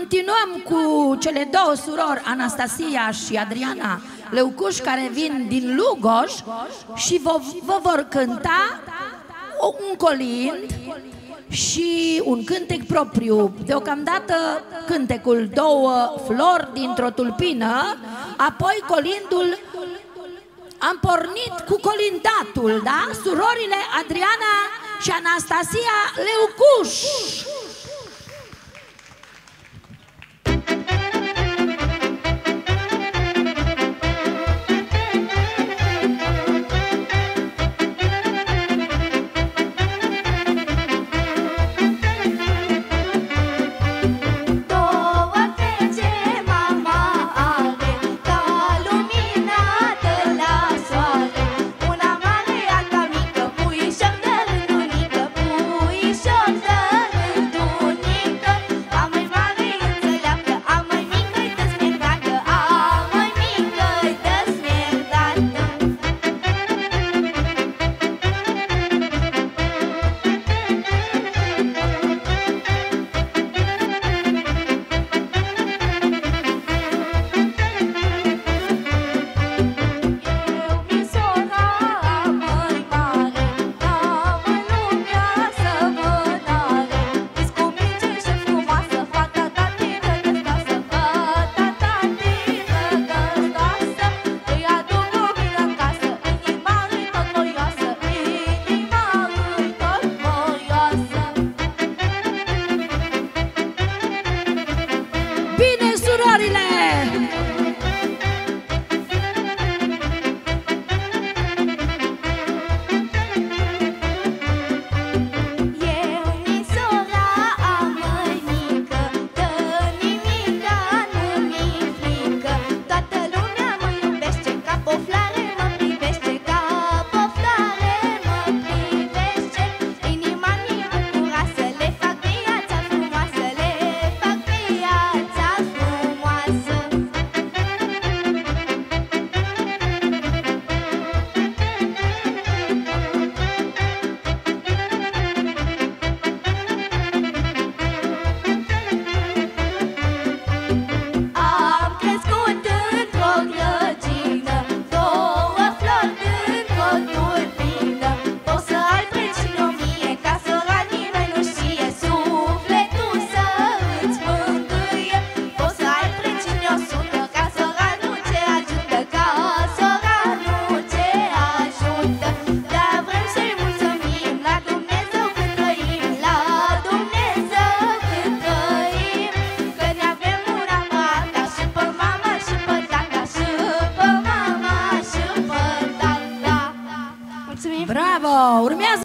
Continuăm cu cele două surori, Anastasia și Adriana Leucuș, care vin din Lugoj și vă, vă vor cânta un colind și un cântec propriu. Deocamdată cântecul două flori dintr-o tulpină, apoi colindul am pornit cu colindatul, da? Surorile Adriana și Anastasia Leucuș. Urmează